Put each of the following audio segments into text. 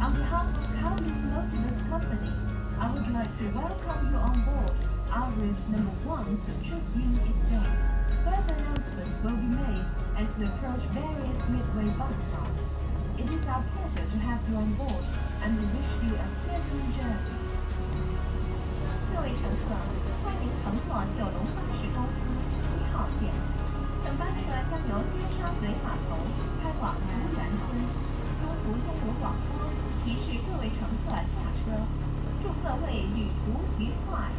On behalf of Company, I would like to welcome you on board our number one to Chuk Yuen. Further announcements will be made as we approach various midway bus stops. It is our pleasure to have you on board and we wish you a pleasant journey. 各位乘客，欢迎乘坐九龙巴士公司一号线。本班车将由尖沙咀码头开往竹园村，中途将有广播提示各位乘客下车。祝各位旅途愉快。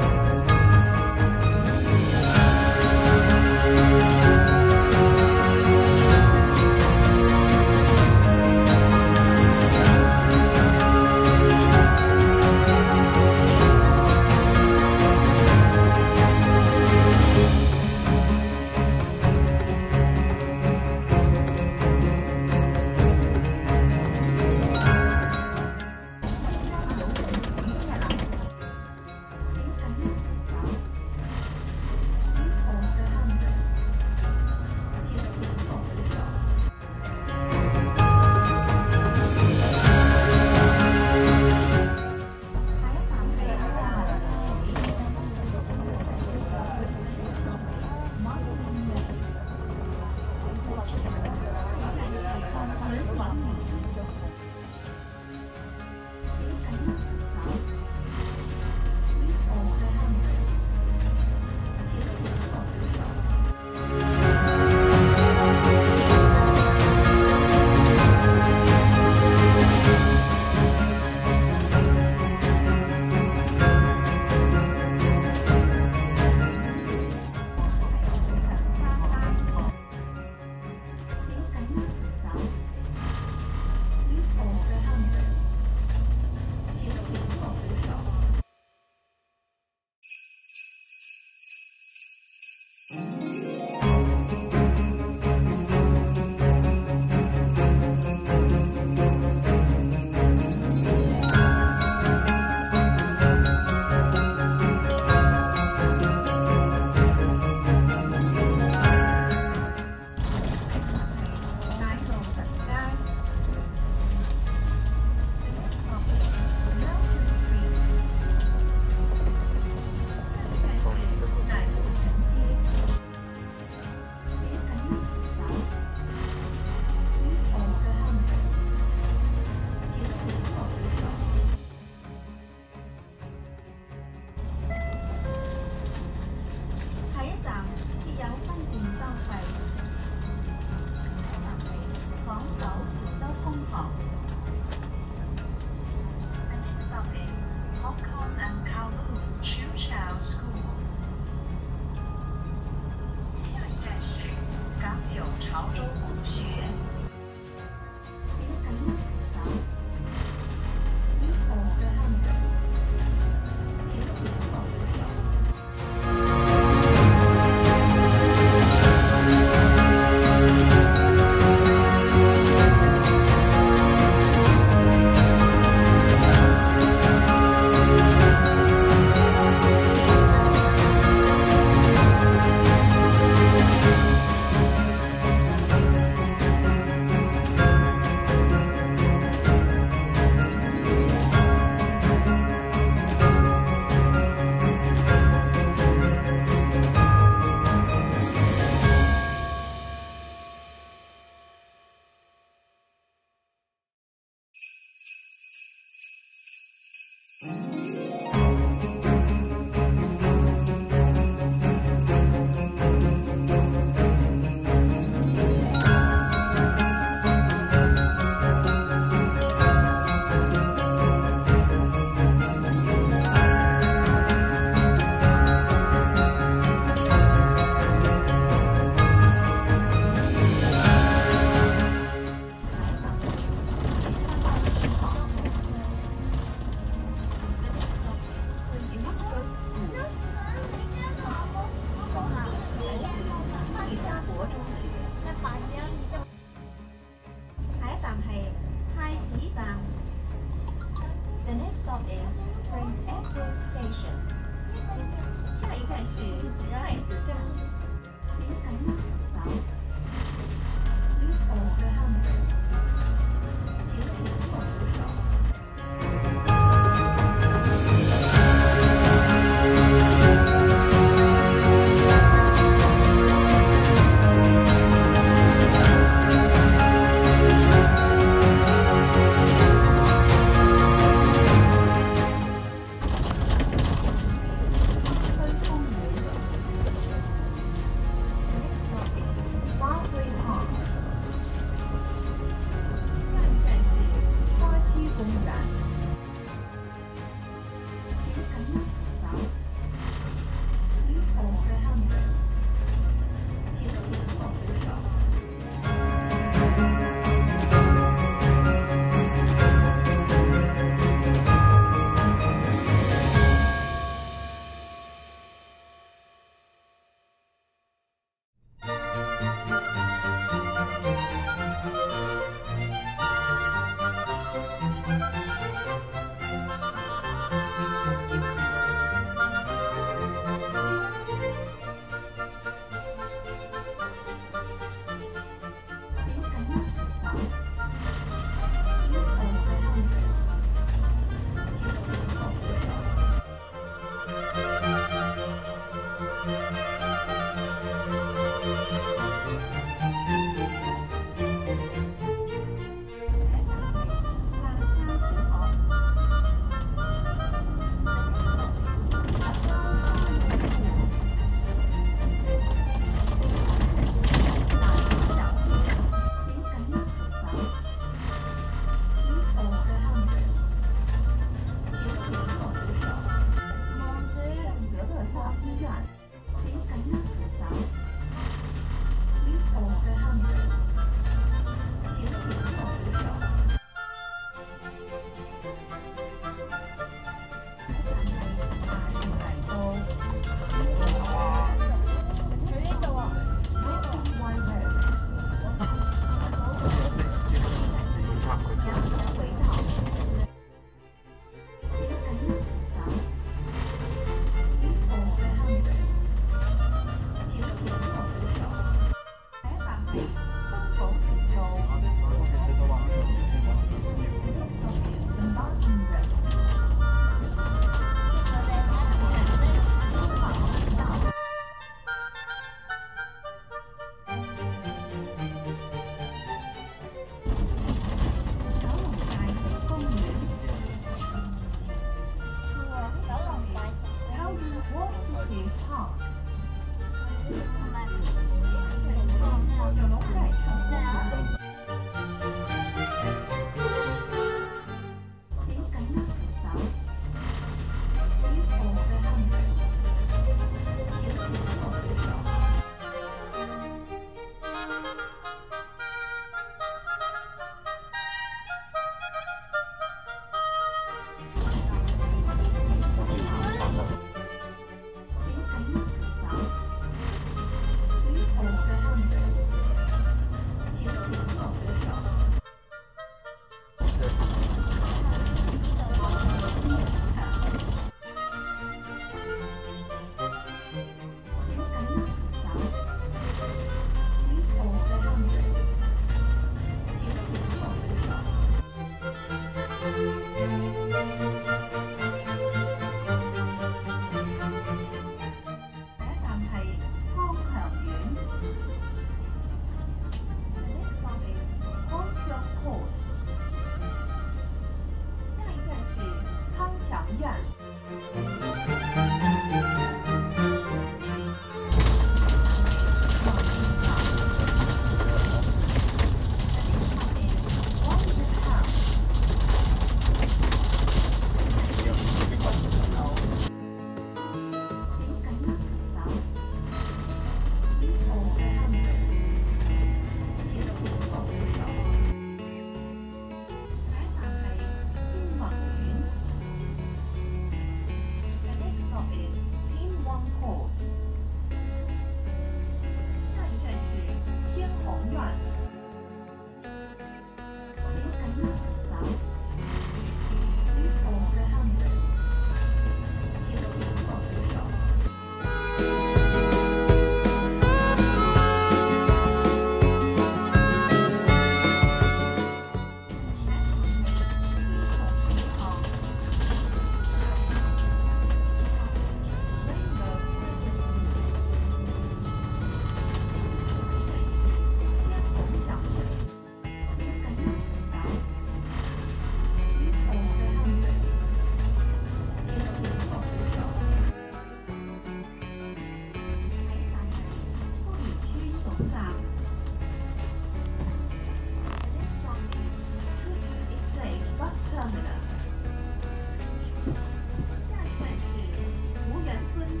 Cũng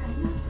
赶紧